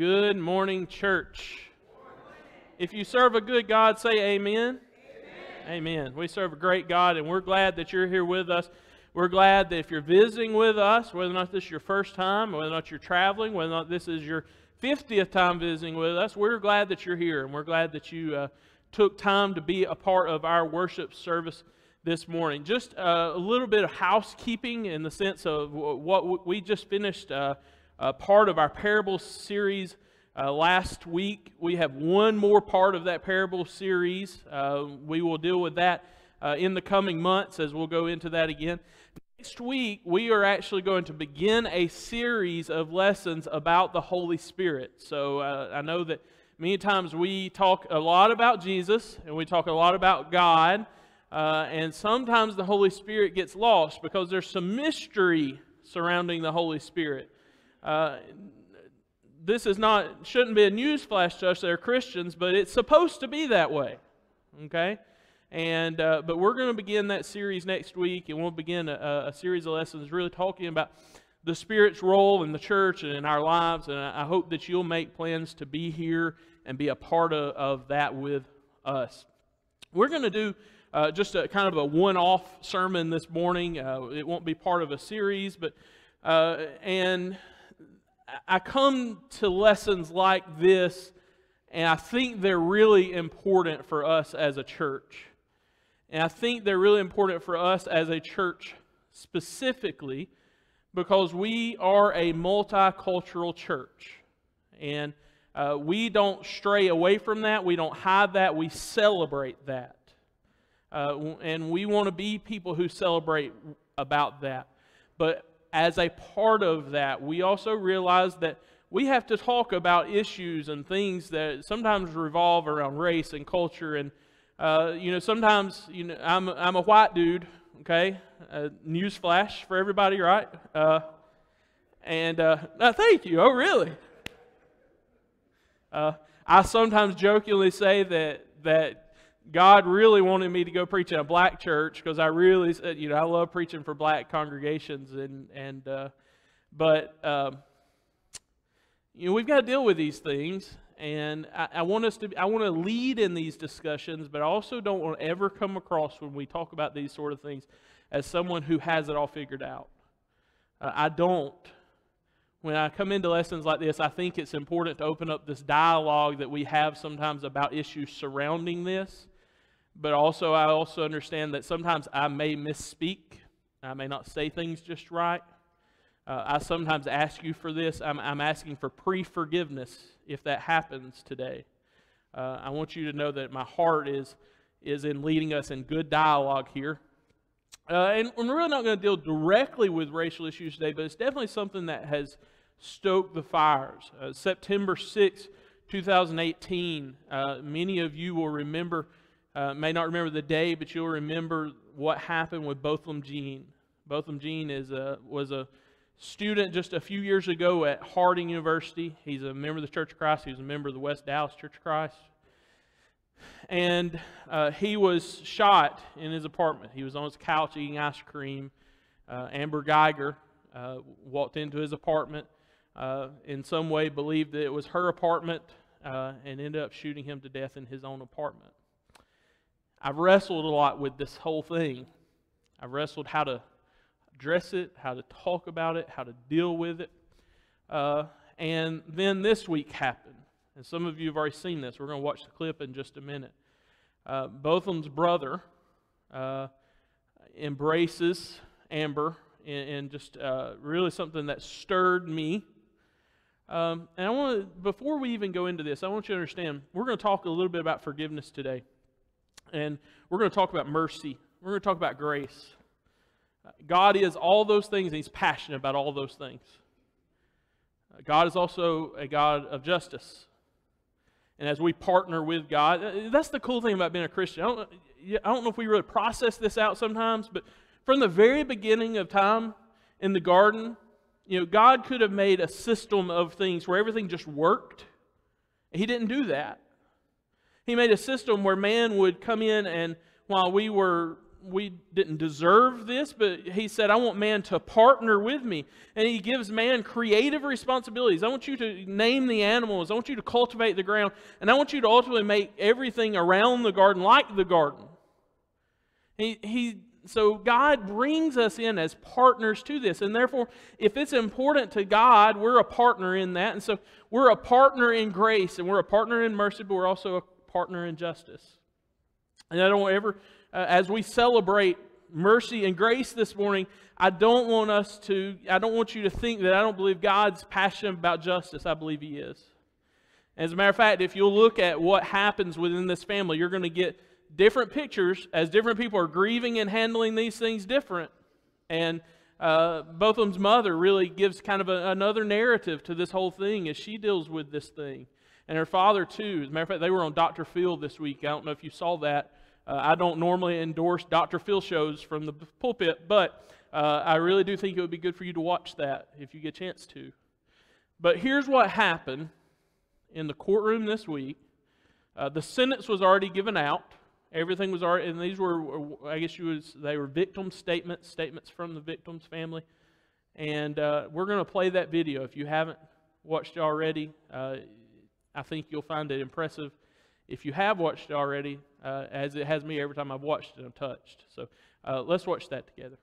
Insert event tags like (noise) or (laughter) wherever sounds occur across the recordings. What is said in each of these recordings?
Good morning, church. If you serve a good God, say amen. amen. Amen. We serve a great God, and we're glad that you're here with us. We're glad that if you're visiting with us, whether or not this is your first time, whether or not you're traveling, whether or not this is your 50th time visiting with us, we're glad that you're here, and we're glad that you uh, took time to be a part of our worship service this morning. Just uh, a little bit of housekeeping in the sense of what we just finished. Uh, uh, part of our parable series uh, last week. We have one more part of that parable series. Uh, we will deal with that uh, in the coming months as we'll go into that again. Next week, we are actually going to begin a series of lessons about the Holy Spirit. So uh, I know that many times we talk a lot about Jesus and we talk a lot about God. Uh, and sometimes the Holy Spirit gets lost because there's some mystery surrounding the Holy Spirit. Uh, this is not shouldn't be a news flash to us that are Christians, but it's supposed to be that way. Okay, and uh, but we're going to begin that series next week, and we'll begin a, a, series of lessons really talking about the Spirit's role in the church and in our lives. And I, I hope that you'll make plans to be here and be a part of, of that with us. We're going to do. Uh, just a kind of a one-off sermon this morning. Uh, it won't be part of a series, but uh, and I come to lessons like this, and I think they're really important for us as a church. And I think they're really important for us as a church specifically because we are a multicultural church. And uh, we don't stray away from that, we don't hide that, we celebrate that. Uh, and we want to be people who celebrate about that. But as a part of that, we also realize that we have to talk about issues and things that sometimes revolve around race and culture. And, uh, you know, sometimes, you know, I'm, I'm a white dude, okay? Uh, newsflash for everybody, right? Uh, and, uh, thank you. Oh, really? Uh, I sometimes jokingly say that, that God really wanted me to go preach in a black church because I really, you know, I love preaching for black congregations, and and uh, but um, you know we've got to deal with these things, and I, I, want us to, I want to lead in these discussions, but I also don't want to ever come across when we talk about these sort of things as someone who has it all figured out. Uh, I don't. When I come into lessons like this, I think it's important to open up this dialogue that we have sometimes about issues surrounding this but also I also understand that sometimes I may misspeak. I may not say things just right. Uh, I sometimes ask you for this. I'm, I'm asking for pre forgiveness if that happens today. Uh, I want you to know that my heart is, is in leading us in good dialogue here. Uh, and we're really not going to deal directly with racial issues today, but it's definitely something that has stoked the fires. Uh, September 6, 2018, uh, many of you will remember uh, may not remember the day, but you'll remember what happened with Botham Jean. Botham Jean is a, was a student just a few years ago at Harding University. He's a member of the Church of Christ. He was a member of the West Dallas Church of Christ. And uh, he was shot in his apartment. He was on his couch eating ice cream. Uh, Amber Geiger uh, walked into his apartment, uh, in some way believed that it was her apartment, uh, and ended up shooting him to death in his own apartment. I've wrestled a lot with this whole thing. I've wrestled how to address it, how to talk about it, how to deal with it. Uh, and then this week happened. And some of you have already seen this. We're going to watch the clip in just a minute. Uh, Botham's brother uh, embraces Amber and, just uh, really something that stirred me. Um, and I want to, before we even go into this, I want you to understand we're going to talk a little bit about forgiveness today. And we're going to talk about mercy. We're going to talk about grace. God is all those things, and He's passionate about all those things. God is also a God of justice. And as we partner with God, uh, that's the cool thing about being a Christian. I don't, I don't know if we really process this out sometimes, but from the very beginning of time in the garden, you know, God could have made a system of things where everything just worked. He didn't do that. He made a system where man would come in and while we were we didn't deserve this, but he said, I want man to partner with me. And he gives man creative responsibilities. I want you to name the animals, I want you to cultivate the ground, and I want you to ultimately make everything around the garden like the garden. He, he, so God brings us in as partners to this. And therefore, if it's important to God, we're a partner in that. And so we're a partner in grace, and we're a partner in mercy, but we're also a partner in justice. And I don't ever uh, as we celebrate mercy and grace this morning, I don't want us to, I don't want you to think that I don't believe God's passionate about justice. I believe He is. As a matter of fact, if you'll look at what happens within this family, you're going to get different pictures as different people are grieving and handling these things different. And uh, Botham's mother really gives kind of a, another narrative to this whole thing as she deals with this thing. And her father, too. As a matter of fact, they were on Dr. Phil this week. I don't know if you saw that. Uh, I don't normally endorse Dr. Phil shows from the pulpit, but uh, I really do think it would be good for you to watch that if you get a chance to. But here's what happened in the courtroom this week. Uh, the sentence was already given out. Everything was already, and these were, I guess you was, they were victim statements, statements from the victim's family. And uh, we're going to play that video. If you haven't watched it already, uh, I think you'll find it impressive if you have watched it already, uh, as it has me every time I've watched it, I'm touched. So uh, let's watch that together.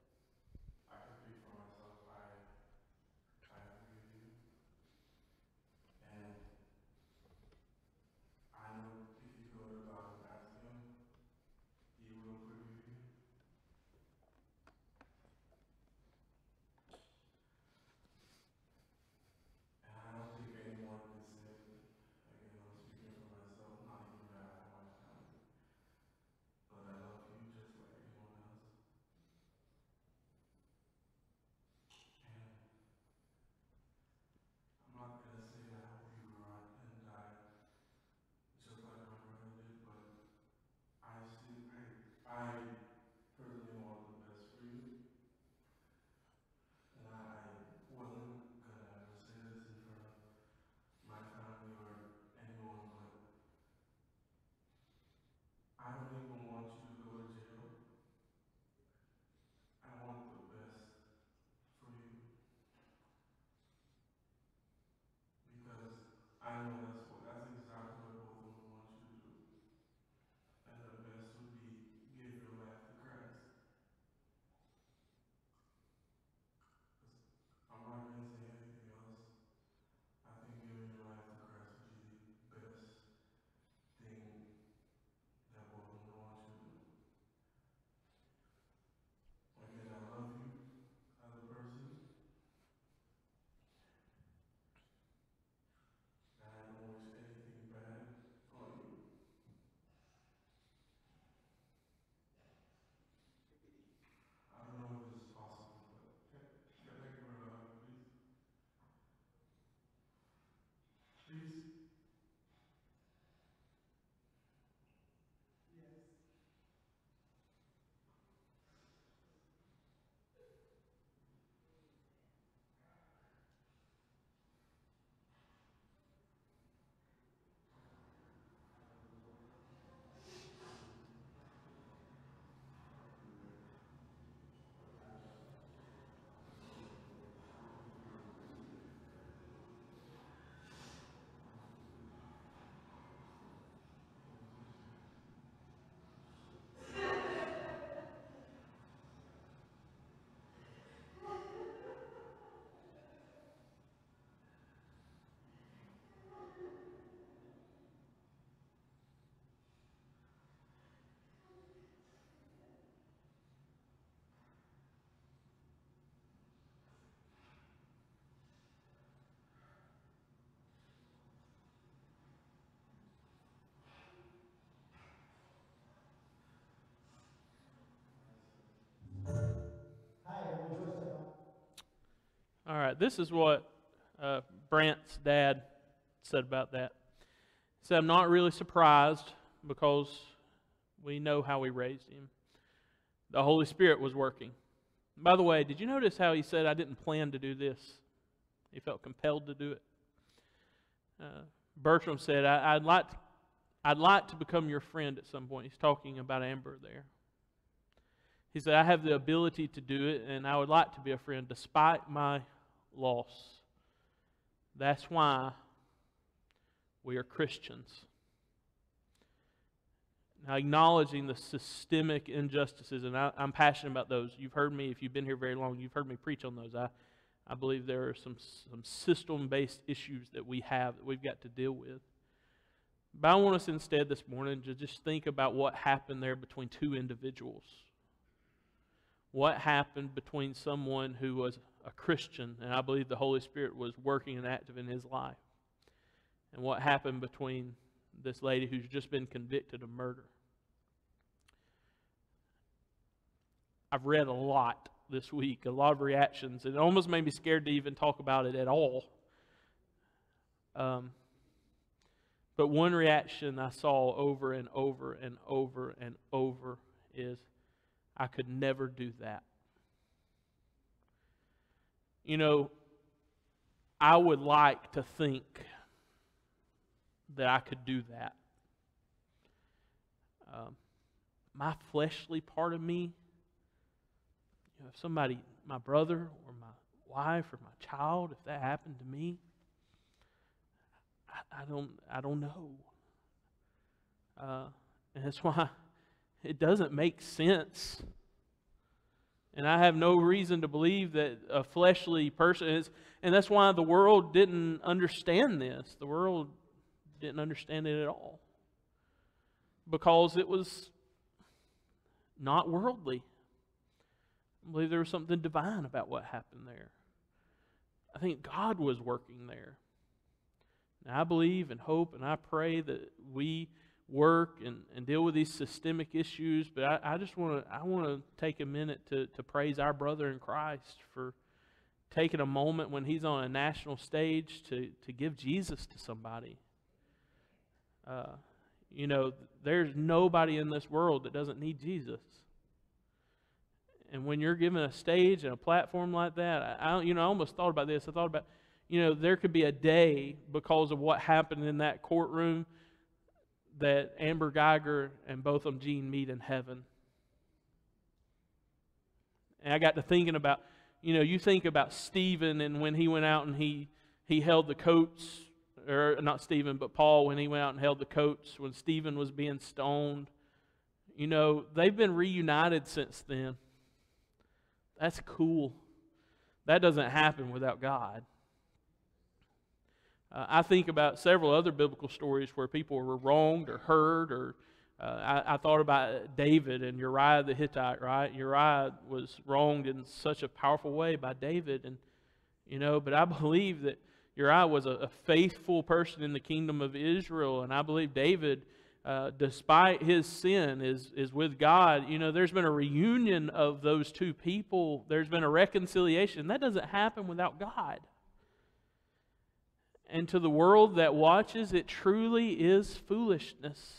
All right, this is what uh, Brandt's dad said about that. He said, I'm not really surprised because we know how we raised him. The Holy Spirit was working. By the way, did you notice how he said, I didn't plan to do this? He felt compelled to do it. Uh, Bertram said, I, would like to, I'd like to become your friend at some point. He's talking about Amber there. He said, I have the ability to do it, and I would like to be a friend despite my loss. That's why we are Christians. Now, acknowledging the systemic injustices, and I, am passionate about those. You've heard me, if you've been here very long, you've heard me preach on those. I, I believe there are some, some system based issues that we have that we've got to deal with. But I want us instead this morning to just think about what happened there between two individuals. What happened between someone who was a Christian, and I believe the Holy Spirit was working and active in his life, and what happened between this lady who's just been convicted of murder. I've read a lot this week, a lot of reactions. It almost made me scared to even talk about it at all. Um, but one reaction I saw over and over and over and over is, I could never do that. You know, I would like to think that I could do that. Um, my fleshly part of me, you know, if somebody, my brother or my wife or my child, if that happened to me, I, I don't, I don't know. Uh, and that's why (laughs) it doesn't make sense. And I have no reason to believe that a fleshly person is, and that's why the world didn't understand this. The world didn't understand it at all because it was not worldly. I believe there was something divine about what happened there. I think God was working there. And I believe and hope and I pray that we work and, and deal with these systemic issues, but I, I just want to I want to take a minute to, to praise our brother in Christ for taking a moment when he's on a national stage to, to give Jesus to somebody. Uh, you know, there's nobody in this world that doesn't need Jesus. And when you're given a stage and a platform like that, I, you know, I almost thought about this. I thought about, you know, there could be a day because of what happened in that courtroom that Amber Geiger and Botham Jean, meet in heaven. And I got to thinking about, you know, you think about Stephen and when he went out and he, he held the coats or not Stephen, but Paul when he went out and held the coats when Stephen was being stoned. You know, they've been reunited since then. That's cool. That doesn't happen without God. Uh, I think about several other biblical stories where people were wronged or hurt, or uh, I, I, thought about David and Uriah the Hittite, right? Uriah was wronged in such a powerful way by David, and you know, but I (laughs) believe that Uriah was a, a faithful person in the kingdom of Israel, and I believe David, uh, despite his sin, is, is with God. You know, there's been a reunion of those two people, there's been a reconciliation. That doesn't happen without God. And to the world that watches, it truly is foolishness.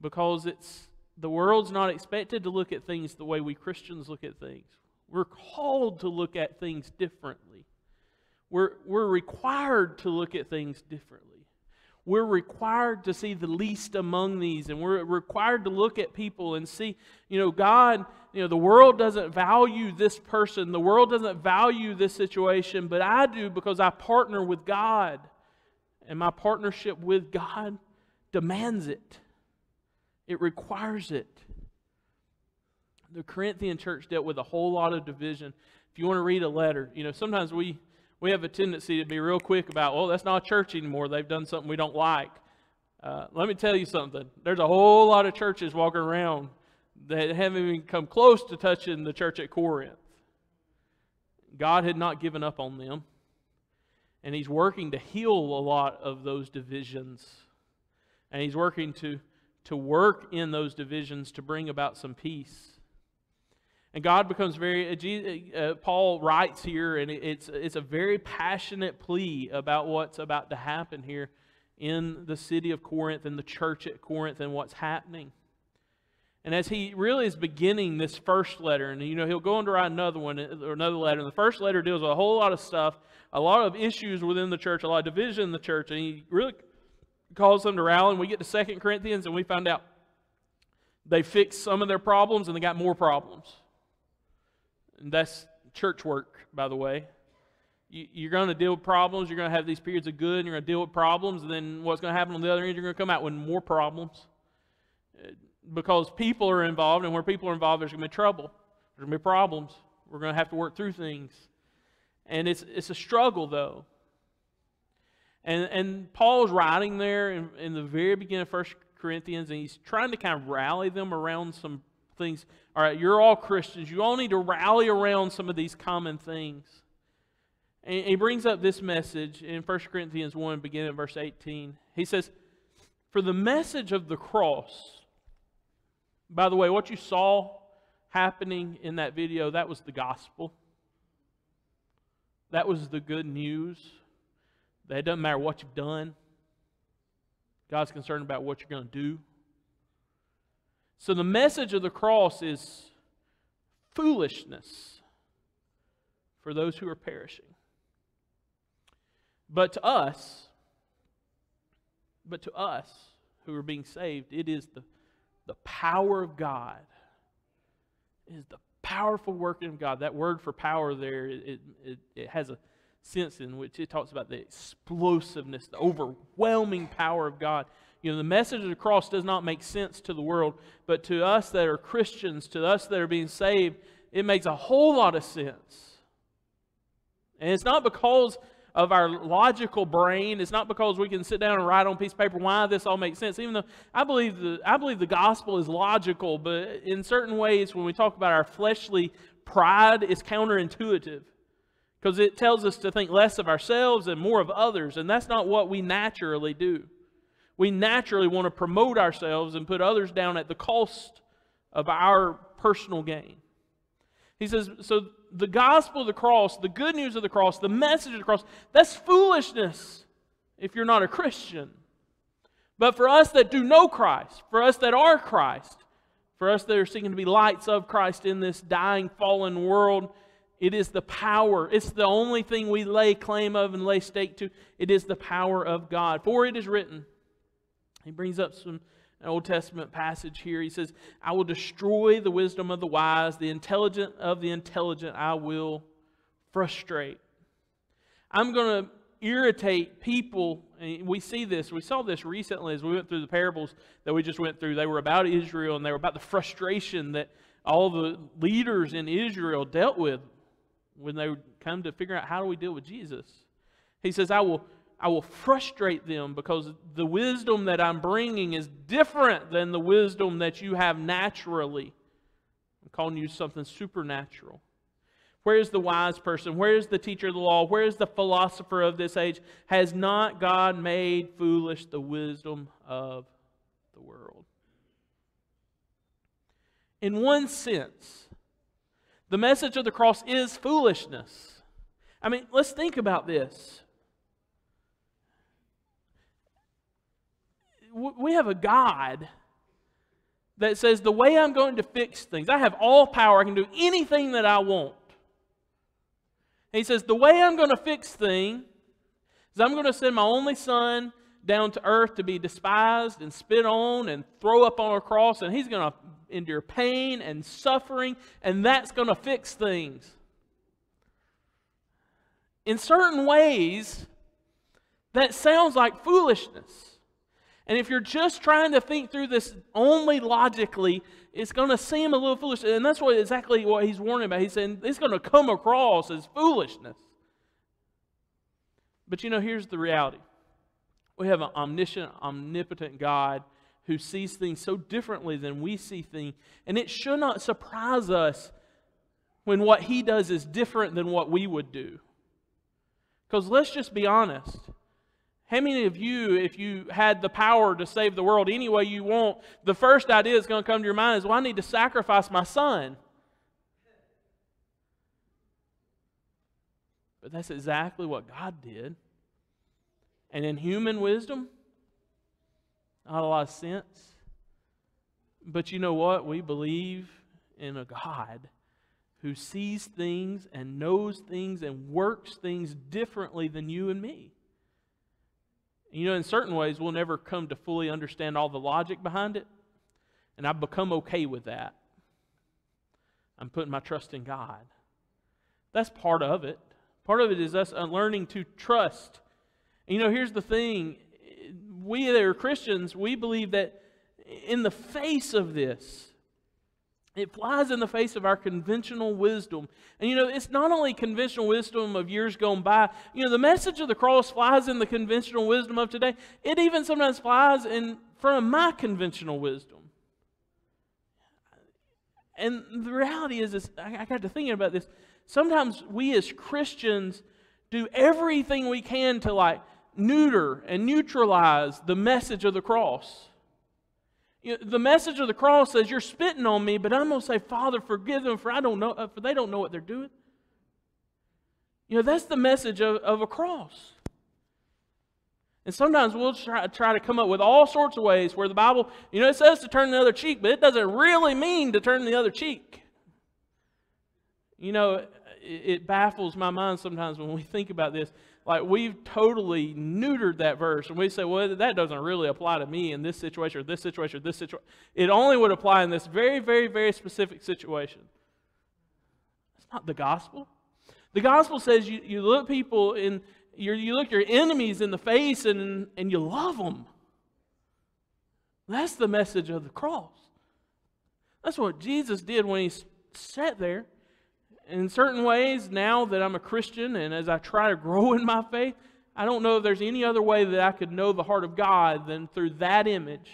Because it's the world's not expected to look at things the way we Christians look at things. We're called to look at things differently. We're, we're required to look at things differently. We're required to see the least among these, and we're required to look at people and see, you know, God, you know, the world doesn't value this person, the world doesn't value this situation, but I do because I partner with God. And my partnership with God demands it, it requires it. The Corinthian church dealt with a whole lot of division. If you want to read a letter, you know, sometimes we we have a tendency to be real quick about, well, that's not a church anymore. They've done something we don't like. Uh, let me tell you something. There's a whole lot of churches walking around that haven't even come close to touching the church at Corinth. God had not given up on them, and He's working to heal a lot of those divisions. And He's working to, to work in those divisions to bring about some peace. And God becomes very, uh, uh, Paul writes here, and it's, it's a very passionate plea about what's about to happen here in the city of Corinth and the church at Corinth and what's happening. And as he really is beginning this first letter, and you know, he'll go on to write another one uh, or another letter. And the first letter deals with a whole lot of stuff, a lot of issues within the church, a lot of division in the church, and he really calls them to rally. And we get to Second Corinthians and we find out they fixed some of their problems and they got more problems. And that's church work, by the way. You, are going to deal with problems. You're going to have these periods of good, and you're going to deal with problems. And then what's going to happen on the other end? You're going to come out with more problems uh, because people are involved, and where people are involved, there's going to be trouble. There's going to be problems. We're going to have to work through things. And it's, it's a struggle, though. And, and Paul's writing there in, in the very beginning of 1 Corinthians, and he's trying to kind of rally them around some things. All right, you're all Christians. You all need to rally around some of these common things. And he brings up this message in 1 Corinthians 1, beginning at verse 18. He says, For the message of the cross, by the way, what you saw happening in that video, that was the gospel. That was the good news. That it doesn't matter what you've done, God's concerned about what you're going to do. So the message of the cross is foolishness for those who are perishing. But to us, but to us who are being saved, it is the the power of God is the powerful working of God. That word for power there, it, it, it has a sense in which it talks about the explosiveness, the overwhelming power of God. You know, the message of the cross does not make sense to the world, but to us that are Christians, to us that are being saved, it makes a whole lot of sense. And it's not because of our logical brain. It's not because we can sit down and write on piece of paper why this all makes sense. Even though I believe the I believe the gospel is logical, but in certain ways, when we talk about our fleshly pride, it's counterintuitive because it tells us to think less of ourselves and more of others, and that's not what we naturally do. We naturally want to promote ourselves and put others down at the cost of our personal gain. He says, so the gospel of the cross, the good news of the cross, the message of the cross, that's foolishness if you're not a Christian. But for us that do know Christ, for us that are Christ, for us that are seeking to be lights of Christ in this dying, fallen world, it is the power. It's the only thing we lay claim of and lay stake to. It is the power of God. For it is written. He brings up some Old Testament passage here. He says, I will destroy the wisdom of the wise, the intelligent of the intelligent I will frustrate. I'm going to irritate people. And we see this. We saw this recently as we went through the parables that we just went through. They were about Israel and they were about the frustration that all the leaders in Israel dealt with when they would come to figure out how do we deal with Jesus. He says, I will I will frustrate them because the wisdom that I'm bringing is different than the wisdom that you have naturally. I'm calling you something supernatural. Where is the wise person? Where is the teacher of the law? Where is the philosopher of this age? Has not God made foolish the wisdom of the world? In one sense, the message of the cross is foolishness. I mean, let's think about this. We have a God that says, The way I'm going to fix things, I have all power, I can do anything that I want. And he says, The way I'm going to fix things is I'm going to send my only son down to earth to be despised and spit on and throw up on a cross, and he's going to endure pain and suffering, and that's going to fix things. In certain ways, that sounds like foolishness. And if you're just trying to think through this only logically, it's going to seem a little foolish. And that's what exactly what he's warning about. He's saying it's going to come across as foolishness. But you know, here's the reality we have an omniscient, omnipotent God who sees things so differently than we see things. And it should not surprise us when what he does is different than what we would do. Because let's just be honest. How many of you, if you had the power to save the world any way you want, the first idea that's going to come to your mind is, well, I need to sacrifice my son. But that's exactly what God did. And in human wisdom, not a lot of sense. But you know what? We believe in a God who sees things and knows things and works things differently than you and me. You know, in certain ways, we'll never come to fully understand all the logic behind it. and I've become okay with that. I'm putting my trust in God. That's part of it. Part of it is us uh, learning to trust. And, you know, here's the thing we that are Christians, we believe that in the face of this, it flies in the face of our conventional wisdom. And you know, it's not only conventional wisdom of years gone by. You know, the message of the cross flies in the conventional wisdom of today. It even sometimes flies in front of my conventional wisdom. And the reality is, is I got to thinking about this. Sometimes we as Christians do everything we can to like neuter and neutralize the message of the cross. You know, the message of the cross says, You're spitting on me, but I'm going to say, Father, forgive them, for, I don't know, uh, for they don't know what they're doing. You know, that's the message of, of a cross. And sometimes we'll try, try to come up with all sorts of ways where the Bible, you know, it says to turn the other cheek, but it doesn't really mean to turn the other cheek. You know, it, it baffles my mind sometimes when we think about this like we've totally neutered that verse and we say, well, that doesn't really apply to me in this situation or this situation or this situation. It only would apply in this very, very, very specific situation. It's not the gospel. The gospel says you, you look people in, you you look your enemies in the face and, and you love them. That's the message of the cross. That's what Jesus did when he sat there in certain ways, now that I'm a Christian and as I try to grow in my faith, I don't know if there's any other way that I could know the heart of God than through that image.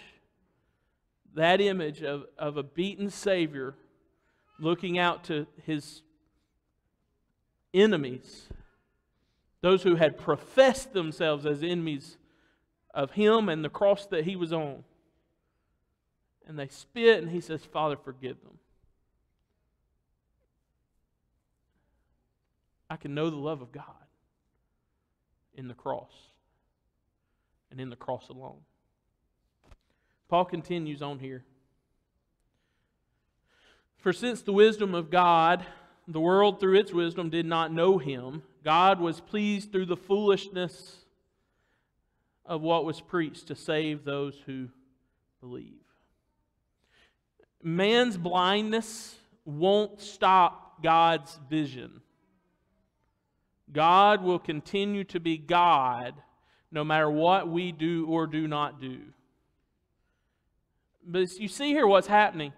That image of, of a beaten Savior looking out to his enemies, those who had professed themselves as enemies of him and the cross that he was on. And they spit, and he says, Father, forgive them. I can know the love of God in the cross and in the cross alone. Paul continues on here. For since the wisdom of God, the world through its wisdom did not know him, God was pleased through the foolishness of what was preached to save those who believe. Man's blindness won't stop God's vision. God will continue to be God no matter what we do or do not do. But you see here what's happening.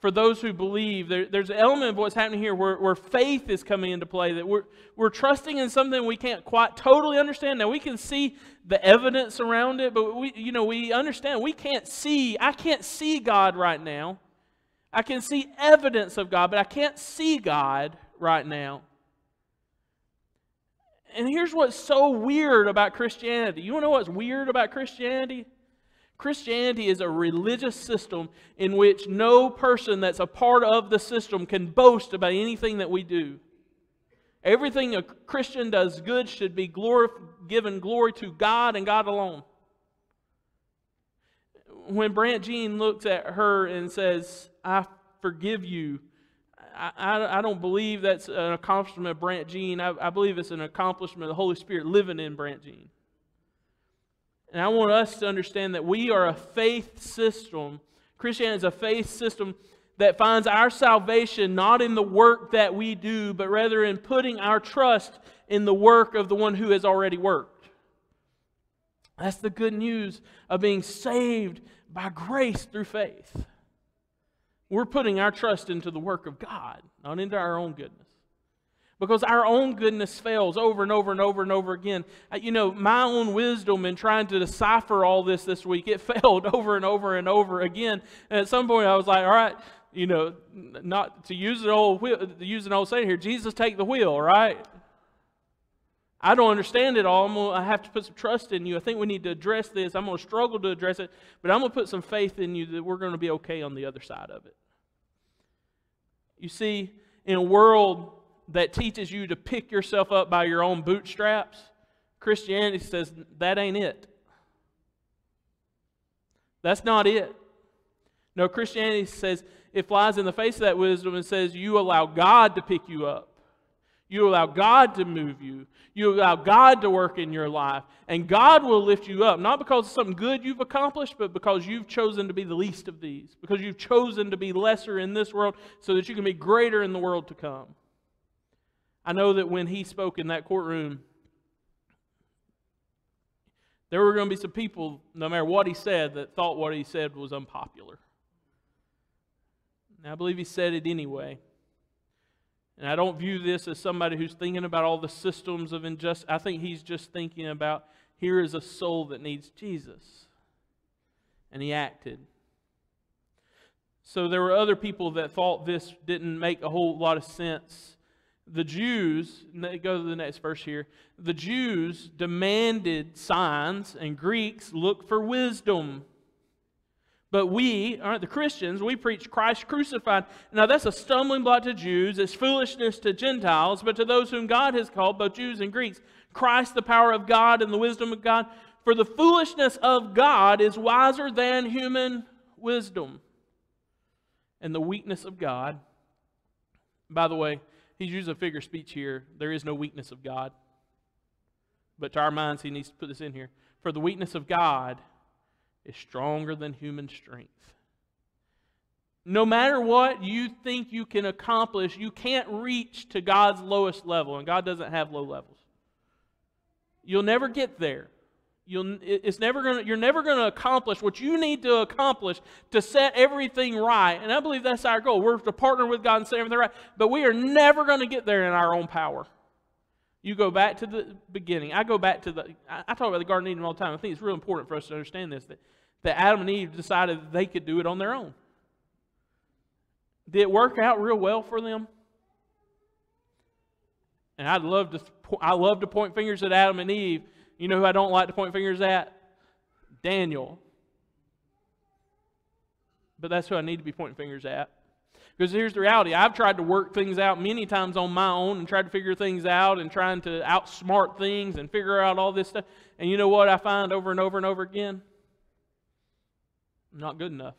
For those who believe, there, there's an element of what's happening here where, where faith is coming into play, that we're, we're trusting in something we can't quite totally understand. Now, we can see the evidence around it, but we, you know, we understand we can't see, I can't see God right now. I can see evidence of God, but I can't see God right now and here's what's so weird about Christianity. You want to know what's weird about Christianity? Christianity is a religious system in which no person that's a part of the system can boast about anything that we do. Everything a Christian does good should be glory, given glory to God and God alone. When Brandt Jean looks at her and says, I forgive you I, I, don't believe that's an accomplishment of Brandt Jean. I, I believe it's an accomplishment of the Holy Spirit living in Brandt Jean. And I want us to understand that we are a faith system. Christianity is a faith system that finds our salvation not in the work that we do, but rather in putting our trust in the work of the one who has already worked. That's the good news of being saved by grace through faith. We're putting our trust into the work of God, not into our own goodness. Because our own goodness fails over and over and over and over again. Uh, you know, my own wisdom in trying to decipher all this this week, it (laughs) failed over and over and over again. And at some point, I was like, all right, you know, not to use an old wheel, use an old saying here, Jesus take the wheel, right? I don't understand it all. Gonna, i have to put some trust in you. I think we need to address this. I'm going to struggle to address it, but I'm going to put some faith in you that we're going to be okay on the other side of it. You see, in a world that teaches you to pick yourself up by your own bootstraps, Christianity says that ain't it. That's not it. No, Christianity says it flies in the face of that wisdom and says you allow God to pick you up. You allow God to move you. You allow God to work in your life. And God will lift you up, not because of something good you've accomplished, but because you've chosen to be the least of these. Because you've chosen to be lesser in this world so that you can be greater in the world to come. I know that when he spoke in that courtroom, there were going to be some people, no matter what he said, that thought what he said was unpopular. And I believe he said it anyway. And I don't view this as somebody who's thinking about all the systems of injustice. I think he's just thinking about here is a soul that needs Jesus. And he acted. So there were other people that thought this didn't make a whole lot of sense. The Jews, go to the next verse here. The Jews demanded signs, and Greeks looked for wisdom. But we, aren't the Christians, we preach Christ crucified. Now that's a stumbling block to Jews, it's foolishness to Gentiles, but to those whom God has called, both Jews and Greeks, Christ, the power of God and the wisdom of God. For the foolishness of God is wiser than human wisdom. And the weakness of God, by the way, he's using a figure of speech here. There is no weakness of God. But to our minds, he needs to put this in here. For the weakness of God is stronger than human strength. No matter what you think you can accomplish, you can't reach to God's lowest level, and God doesn't have low levels. You'll never get there. You'll, it's never gonna, you're never going to accomplish what you need to accomplish to set everything right. And I believe that's our goal. We're to partner with God and set everything right. But we are never going to get there in our own power. You go back to the beginning. I go back to the, I, talk about the Garden of Eden all the time. I think it's real important for us to understand this that that Adam and Eve decided they could do it on their own. Did it work out real well for them? And I'd love to, I love to point fingers at Adam and Eve. You know who I don't like to point fingers at? Daniel. But that's who I need to be pointing fingers at. Because here's the reality I've tried to work things out many times on my own and tried to figure things out and trying to outsmart things and figure out all this stuff. And you know what I find over and over and over again? I'm not good enough.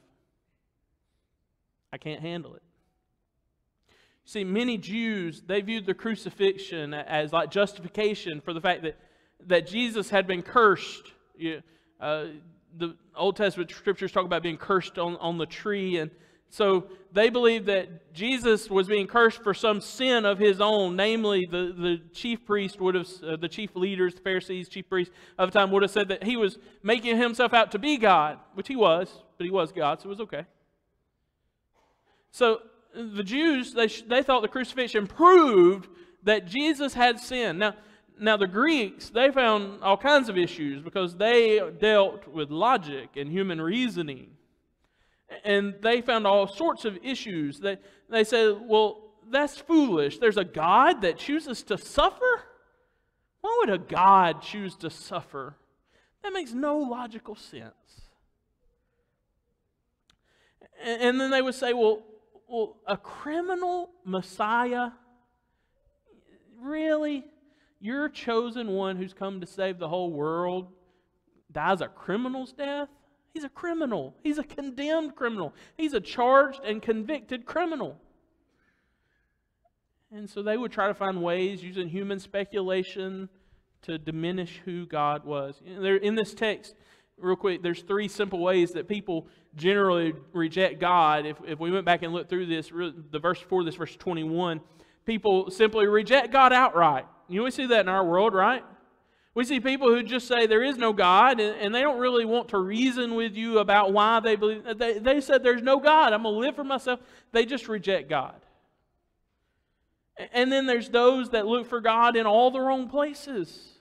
I can't handle it. See, many Jews, they viewed the crucifixion as like justification for the fact that, that Jesus had been cursed. Uh, the Old Testament scriptures talk about being cursed on, on the tree. And so they believed that Jesus was being cursed for some sin of his own. Namely, the, the chief priest would have, uh, the chief leaders, the Pharisees, chief priests of the time would have said that he was making himself out to be God, which he was but he was God, so it was okay. So the Jews, they, they thought the crucifixion proved that Jesus had sinned. Now, now the Greeks, they found all kinds of issues because they dealt with logic and human reasoning. And they found all sorts of issues. They, they said, well, that's foolish. There's a God that chooses to suffer? Why would a God choose to suffer? That makes no logical sense. And then they would say, well, well, a criminal Messiah? Really? Your chosen one who's come to save the whole world dies a criminal's death? He's a criminal. He's a condemned criminal. He's a charged and convicted criminal. And so they would try to find ways using human speculation to diminish who God was. In this text, real quick, there's three simple ways that people generally reject God. If, if we went back and looked through this, the verse before this, verse 21, people simply reject God outright. You we see that in our world, right? We see people who just say there is no God, and, they don't really want to reason with you about why they believe. They, they said there's no God. I'm going to live for myself. They just reject God. And then there's those that look for God in all the wrong places.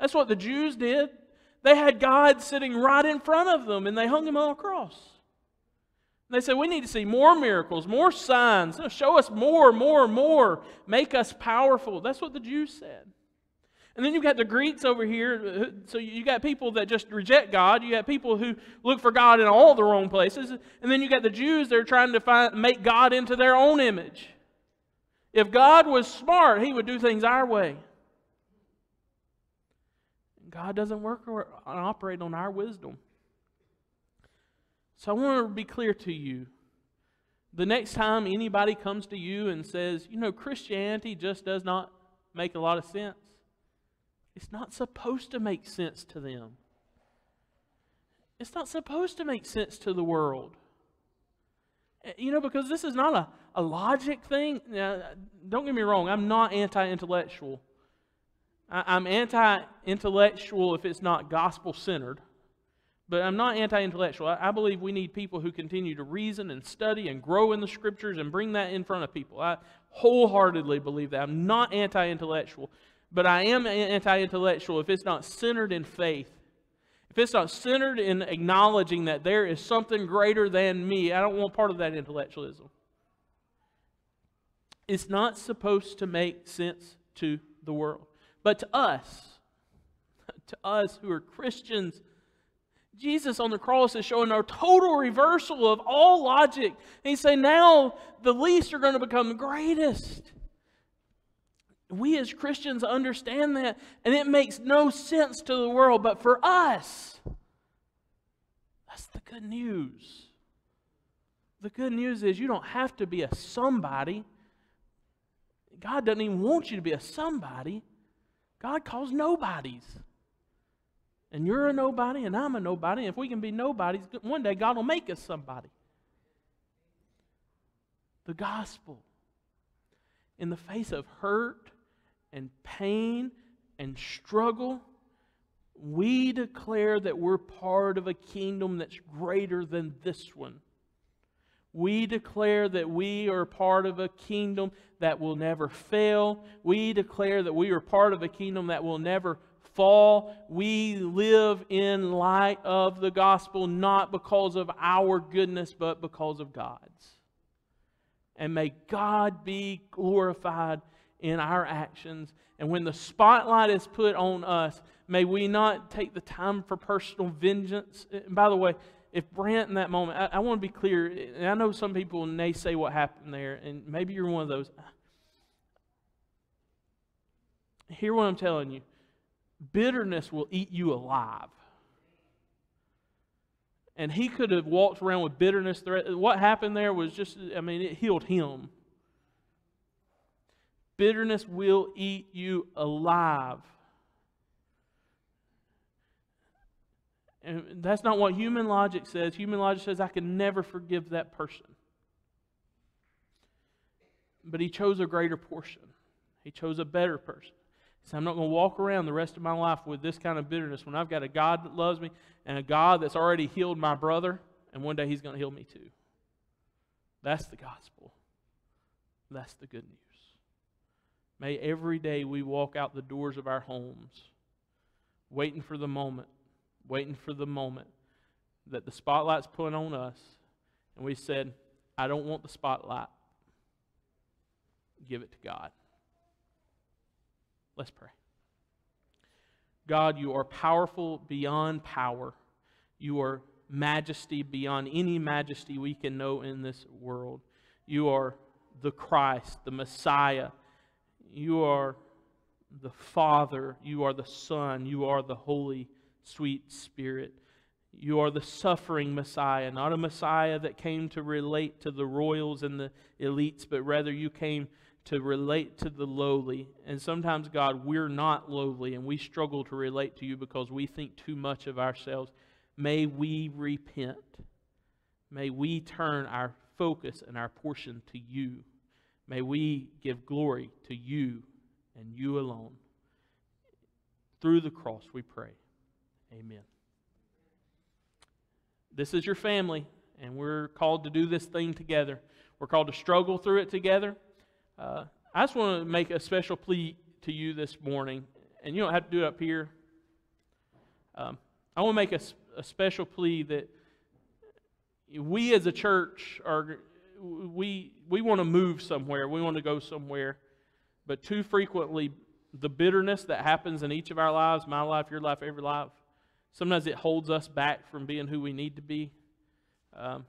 That's what the Jews did. They had God sitting right in front of them and they hung him on a cross. They said, We need to see more miracles, more signs. Show us more, more, more. Make us powerful. That's what the Jews said. And then you've got the Greeks over here. So you got people that just reject God. You got people who look for God in all the wrong places. And then you got the Jews that are trying to find, make God into their own image. If God was smart, he would do things our way. God doesn't work or operate on our wisdom. So I want to be clear to you The next time anybody comes to you and says, you know, Christianity just does not make a lot of sense, it's not supposed to make sense to them. It's not supposed to make sense to the world. Eh, you know, because this is not a, a logic thing. Now, don't get me wrong, I'm not anti intellectual. I'm anti intellectual if it's not gospel centered. But I'm not anti intellectual. I, I, believe we need people who continue to reason and study and grow in the scriptures and bring that in front of people. I wholeheartedly believe that. I'm not anti intellectual. But I am anti intellectual if it's not centered in faith. If it's not centered in acknowledging that there is something greater than me, I don't want part of that intellectualism. It's not supposed to make sense to the world. But to us, (laughs) to us who are Christians, Jesus on the cross is showing a total reversal of all logic. And he's saying now the least are going to become the greatest. We as Christians understand that, and it makes no sense to the world. But for us, that's the good news. The good news is you don't have to be a somebody. God doesn't even want you to be a somebody. God calls nobodies. And you're a nobody, and I'm a nobody. If we can be nobodies, one day God will make us somebody. The gospel, in the face of hurt and pain and struggle, we declare that we're part of a kingdom that's greater than this one. We declare that we are part of a kingdom that will never fail. We declare that we are part of a kingdom that will never fall. We live in light of the gospel, not because of our goodness, but because of God's. And may God be glorified in our actions. And when the spotlight is put on us, may we not take the time for personal vengeance. And by the way, if Brandt in that moment, I, I want to be clear, and I know some people and they say what happened there, and maybe you're one of those. Hear what I'm telling you bitterness will eat you alive. And he could have walked around with bitterness. What happened there was just, I mean, it healed him. Bitterness will eat you alive. And that's not what human logic says. Human logic says, I can never forgive that person. But he chose a greater portion, he chose a better person. So I'm not going to walk around the rest of my life with this kind of bitterness when I've got a God that loves me and a God that's already healed my brother, and one day he's going to heal me too. That's the gospel. That's the good news. May every day we walk out the doors of our homes waiting for the moment waiting for the moment that the spotlight's put on us, and we said, I don't want the spotlight. Give it to God. Let's pray. God, you are powerful beyond power. You are majesty beyond any majesty we can know in this world. You are the Christ, the Messiah. You are the Father. You are the Son. You are the Holy sweet Spirit. You are the suffering Messiah, not a Messiah that came to relate to the royals and the elites, but rather you came to relate to the lowly. And sometimes, God, we're not lowly and we struggle to relate to you because we think too much of ourselves. May we repent. May we turn our focus and our portion to you. May we give glory to you and you alone. Through the cross, we pray. Amen. This is your family, and we're called to do this thing together. We're called to struggle through it together. Uh, I just want to make a special plea to you this morning, and you don't have to do it up here. Um, I want to make a, a special plea that we as a church are we we want to move somewhere. We want to go somewhere, but too frequently the bitterness that happens in each of our lives, my life, your life, every life, Sometimes it holds us back from being who we need to be. Um,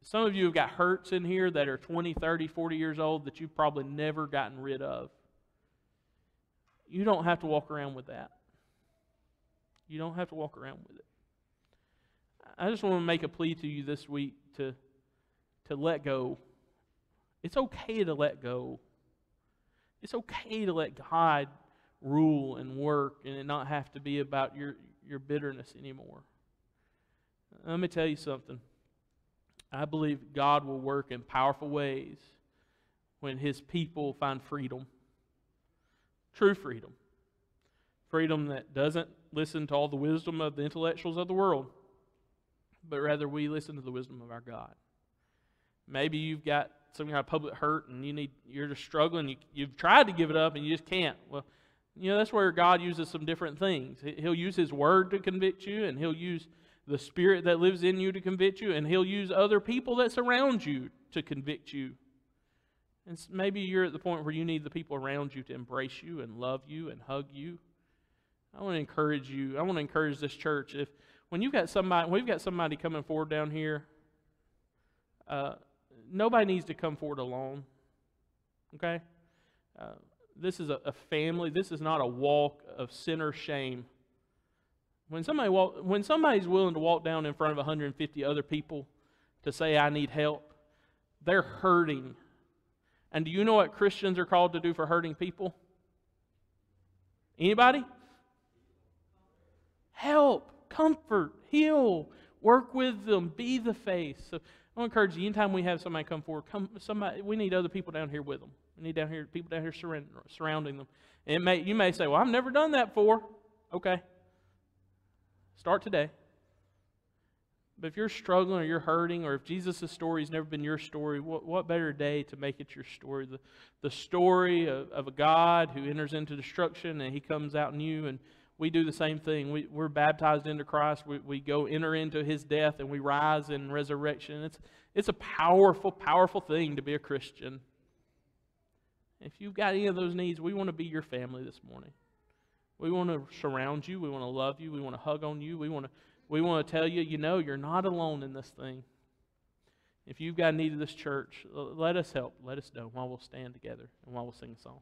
some of you have got hurts in here that are 20, 30, 40 years old that you've probably never gotten rid of. You don't have to walk around with that. You don't have to walk around with it. I just want to make a plea to you this week to, to let go. It's okay to let go. It's okay to let God rule and work and it not have to be about your, your bitterness anymore. Let me tell you something. I believe God will work in powerful ways when His people find freedom. True freedom. Freedom that doesn't listen to all the wisdom of the intellectuals of the world, but rather we listen to the wisdom of our God. Maybe you've got some kind of public hurt and you need you're just struggling. You, you've tried to give it up and you just can't. Well, you know that's where God uses some different things. He'll use His Word to convict you, and He'll use the Spirit that lives in you to convict you, and He'll use other people that surround you to convict you. And maybe you're at the point where you need the people around you to embrace you and love you and hug you. I want to encourage you. I want to encourage this church. If when you've got somebody, we've got somebody coming forward down here. Uh, nobody needs to come forward alone. Okay? Uh, this is a, a, family. This is not a walk of sinner shame. When somebody walk, when somebody's willing to walk down in front of 150 other people to say I need help, they're hurting. And do you know what Christians are called to do for hurting people? Anybody? Help, comfort, heal, work with them, be the face. So I encourage you, anytime we have somebody come forward, come somebody we need other people down here with them. We need down here people down here surrounding them. And it may, you may say, Well, I've never done that before. Okay. Start today. But if you're struggling or you're hurting, or if Jesus' story has never been your story, what, what better day to make it your story? The, the story of, of a God who enters into destruction and he comes out you. And we do the same thing. We, we're baptized into Christ. We, we go enter into his death and we rise in resurrection. It's, it's a powerful, powerful thing to be a Christian. If you've got any of those needs, we want to be your family this morning. We want to surround you. We want to love you. We want to hug on you. We want to, we want to tell you, you know, you're not alone in this thing. If you've got need of this church, let us help. Let us know while we'll stand together and while we'll sing a song.